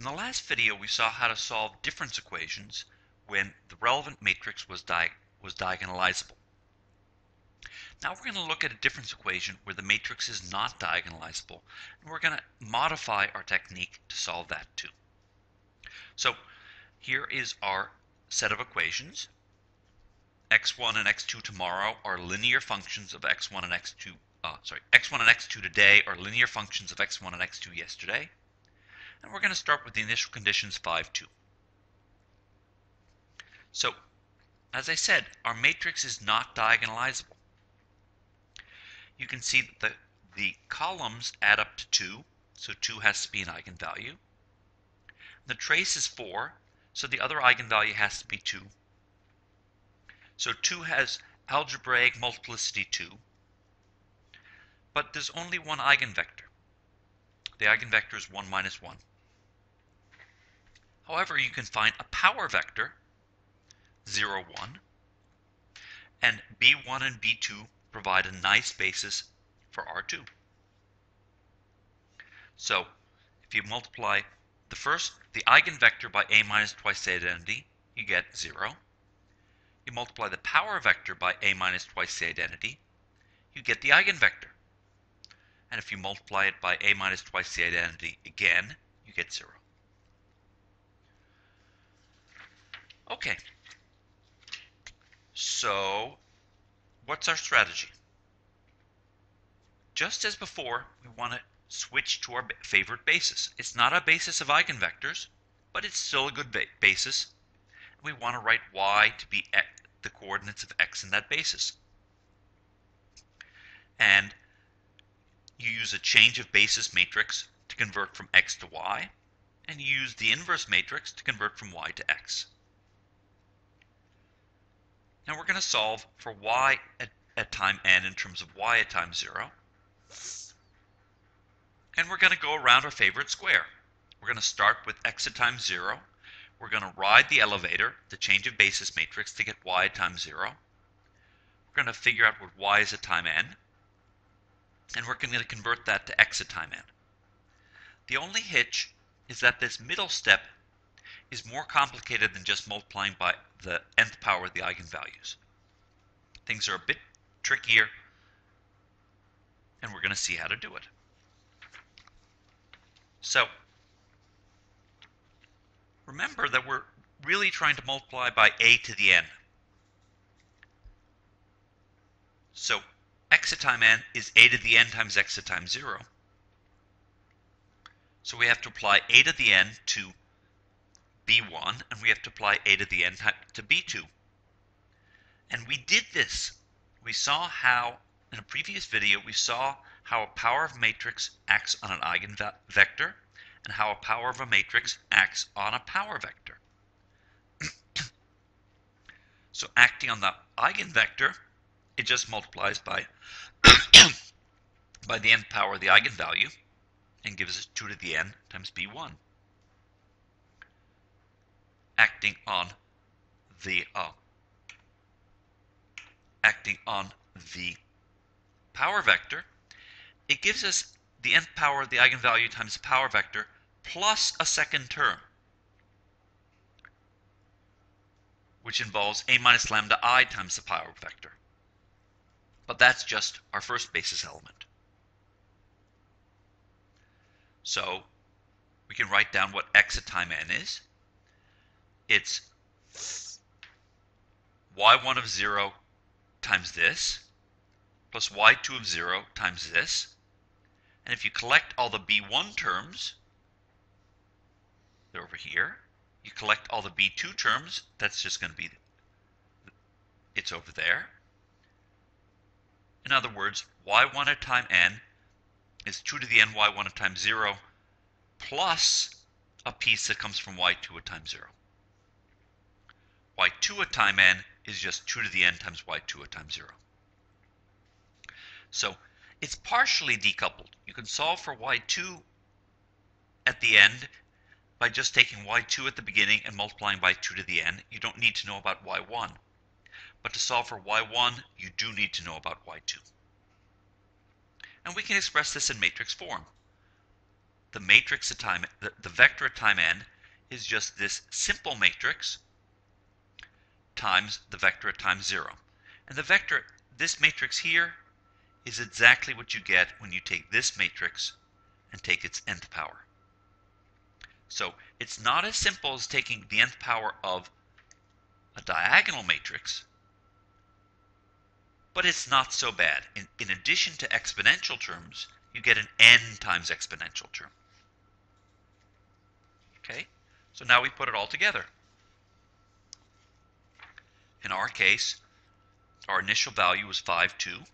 In the last video, we saw how to solve difference equations when the relevant matrix was, di was diagonalizable. Now we're going to look at a difference equation where the matrix is not diagonalizable, and we're going to modify our technique to solve that too. So here is our set of equations. x1 and x2 tomorrow are linear functions of x1 and x2, uh, sorry, x1 and x2 today are linear functions of x1 and x2 yesterday. And we're going to start with the initial conditions 5, 2. So, as I said, our matrix is not diagonalizable. You can see that the, the columns add up to 2, so 2 has to be an eigenvalue. The trace is 4, so the other eigenvalue has to be 2. So 2 has algebraic multiplicity 2, but there's only one eigenvector. The eigenvector is 1 minus 1. However, you can find a power vector, 0, 1, and b1 and b2 provide a nice basis for R2. So, if you multiply the first, the eigenvector by a minus twice the identity, you get 0. You multiply the power vector by a minus twice the identity, you get the eigenvector. And if you multiply it by a minus twice the identity again, you get 0. Okay. So, what's our strategy? Just as before, we want to switch to our favorite basis. It's not a basis of eigenvectors, but it's still a good ba basis. We want to write y to be the coordinates of x in that basis. And you use a change of basis matrix to convert from x to y, and you use the inverse matrix to convert from y to x. Now we're going to solve for y at, at time n in terms of y at time 0. And we're going to go around our favorite square. We're going to start with x at time 0. We're going to ride the elevator, the change of basis matrix, to get y at time 0. We're going to figure out what y is at time n. And we're going to convert that to x at time n. The only hitch is that this middle step is more complicated than just multiplying by the nth power of the eigenvalues. Things are a bit trickier, and we're going to see how to do it. So, remember that we're really trying to multiply by a to the n. So, x at time n is a to the n times x at time 0. So we have to apply a to the n to b1, and we have to apply a to the n to b2. And we did this. We saw how, in a previous video, we saw how a power of matrix acts on an eigenvector, and how a power of a matrix acts on a power vector. so acting on the eigenvector, it just multiplies by, by the nth power of the eigenvalue, and gives us 2 to the n times b1 acting on the uh, acting on the power vector, it gives us the nth power of the eigenvalue times the power vector plus a second term, which involves a minus lambda i times the power vector. But that's just our first basis element. So we can write down what x at time n is it's y1 of 0 times this plus y2 of 0 times this. And if you collect all the b1 terms, they're over here. You collect all the b2 terms, that's just going to be, it's over there. In other words, y1 at time n is 2 to the n y1 at time 0 plus a piece that comes from y2 at time 0 y2 at time n is just 2 to the n times y2 at time 0. So it's partially decoupled. You can solve for y2 at the end by just taking y2 at the beginning and multiplying by 2 to the n. You don't need to know about y1. But to solve for y1, you do need to know about y2. And we can express this in matrix form. the matrix at time, the, the vector at time n is just this simple matrix times the vector at time 0. And the vector, this matrix here, is exactly what you get when you take this matrix and take its nth power. So it's not as simple as taking the nth power of a diagonal matrix, but it's not so bad. In, in addition to exponential terms, you get an n times exponential term. Okay, so now we put it all together. In our case, our initial value was 5, 2.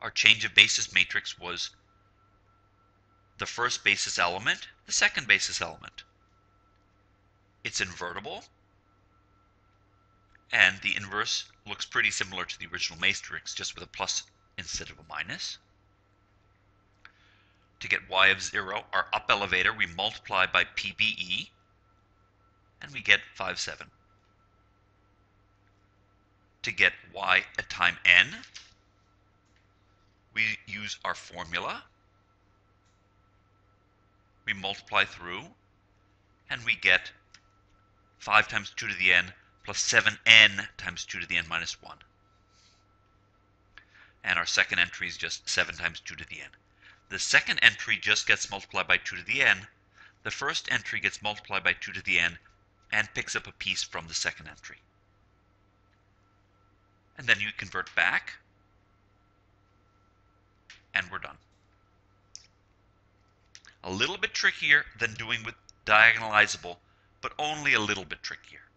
Our change of basis matrix was the first basis element, the second basis element. It's invertible, and the inverse looks pretty similar to the original matrix, just with a plus instead of a minus. To get y of 0, our up elevator, we multiply by PBE, and we get 5, 7. To get y at time n, we use our formula. We multiply through, and we get 5 times 2 to the n plus 7n times 2 to the n minus 1. And our second entry is just 7 times 2 to the n. The second entry just gets multiplied by 2 to the n. The first entry gets multiplied by 2 to the n and picks up a piece from the second entry. And then you convert back, and we're done. A little bit trickier than doing with diagonalizable, but only a little bit trickier.